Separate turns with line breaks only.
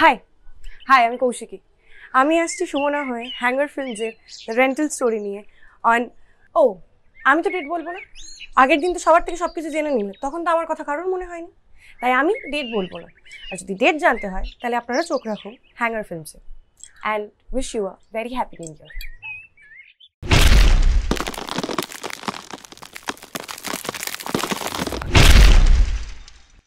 High high আমি কৌশিকী আমি আসছি সুমনা হয়ে হ্যাঙ্গার ফিল্মসের রেন্টাল স্টোরি নিয়ে অন ও, আমি তো ডেট বলব না। আগের দিন তো সবার থেকে সব কিছু জেনে নিলে, তখন তো আমার কথা কারোর মনে হয়নি। তাই আমি ডেট বলব না। আর যদি ডেট জানতে হয়, তাহলে আপনারা চোখ রাখুন hanger ফিল্মসে and wish you a very happy new year